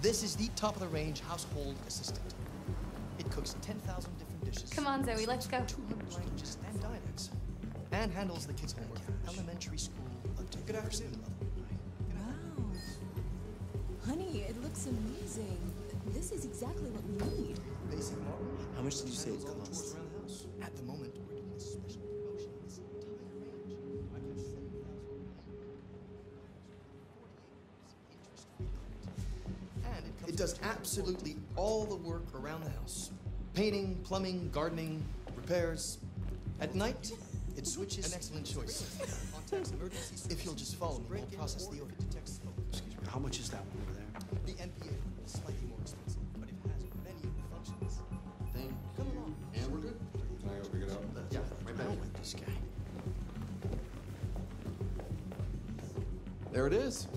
This is the top of the range household assistant. It cooks 10,000 different dishes. Come on, Zoe, let's go. 200 languages and dialects. And handles the kids' homework from elementary school up to Good university afternoon. level. Wow. Honey, it looks amazing. This is exactly what we need. Basic model. How much did you say it handles it, does absolutely all the work around the house. Painting, plumbing, gardening, repairs. At night, it switches an excellent choice. If you'll just follow me, we'll process the order. Excuse me, how much is that one over there? The NPA is slightly more expensive, but it has many of the functions. Thank Come along. And we're good? Can I go pick it up? Yeah, right I back. don't like this guy. There it is.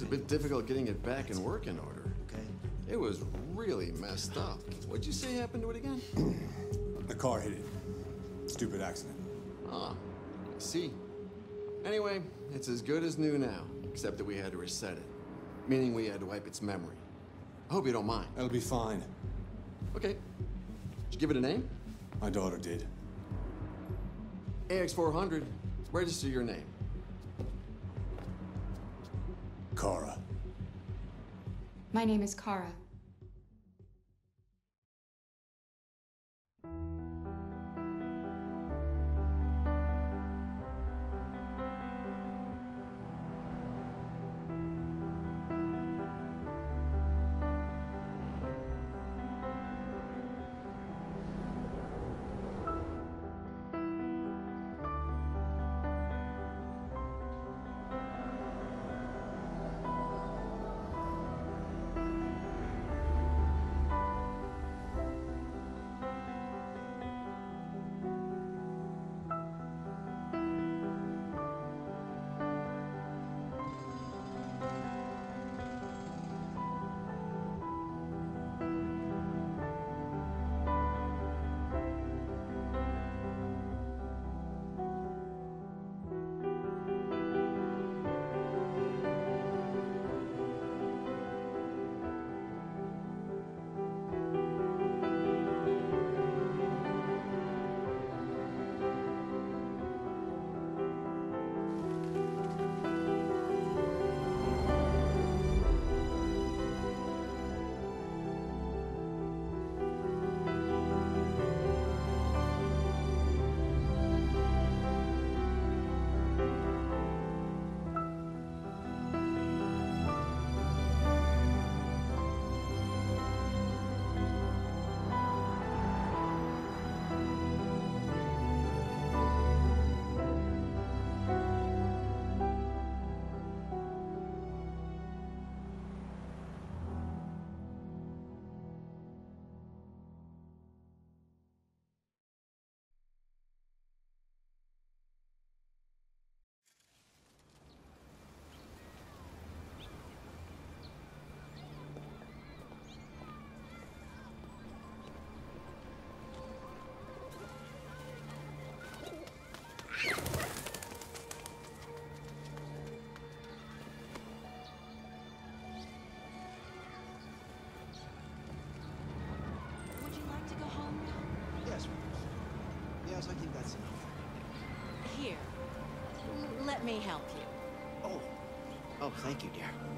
It was a bit difficult getting it back in working order. Okay. It was really messed up. What'd you say happened to it again? The car hit it. Stupid accident. Ah, I see. Anyway, it's as good as new now, except that we had to reset it. Meaning we had to wipe its memory. I hope you don't mind. That'll be fine. Okay. Did you give it a name? My daughter did. AX400. Register your name. My name is Kara. Help you. Oh. Oh, thank you, dear.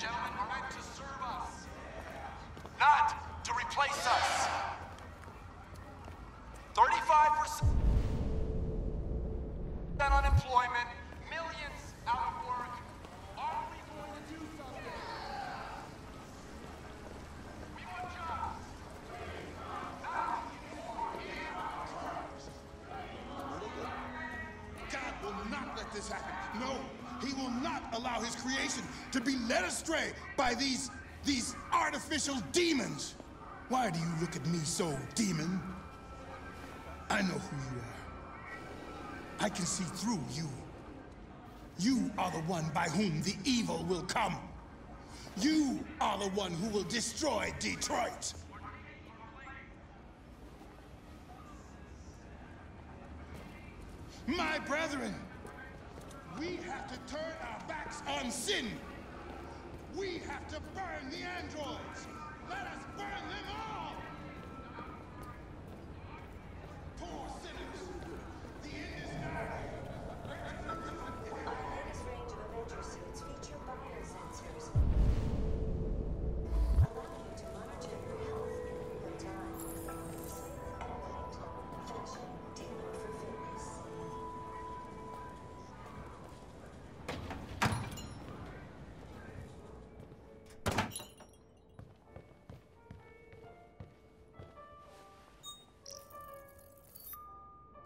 Gentlemen, are meant to serve us, not to replace us. 35% unemployment, millions out of work. Are we going to do something? We want jobs. God will not let this happen. No, he will not allow his creation to be led astray by these these artificial demons. Why do you look at me so, demon? I know who you are. I can see through you. You are the one by whom the evil will come. You are the one who will destroy Detroit. My brethren, we have to turn our backs on sin. We have to burn the androids. Let us burn them all.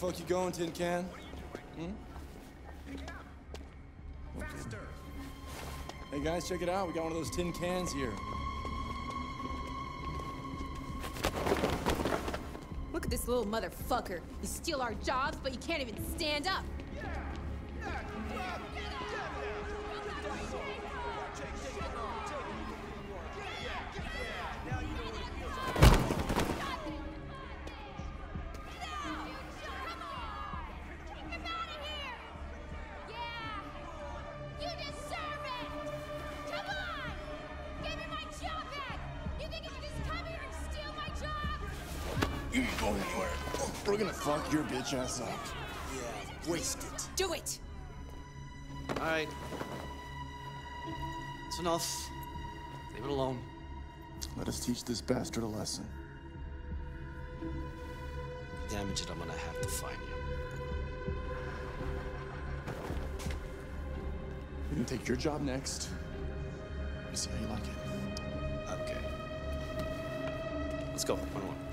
Fuck you going, Tin Can? Hmm? Hey guys, check it out. We got one of those tin cans here. Look at this little motherfucker. You steal our jobs, but you can't even stand up. You ain't going anywhere. We're gonna fuck your bitch ass up. Yeah, waste it. Do it! All right. It's enough. Leave it alone. Let us teach this bastard a lesson. Damage it, I'm gonna have to find you. You can take your job next. Let me see how you like it. Okay. Let's go. One on one.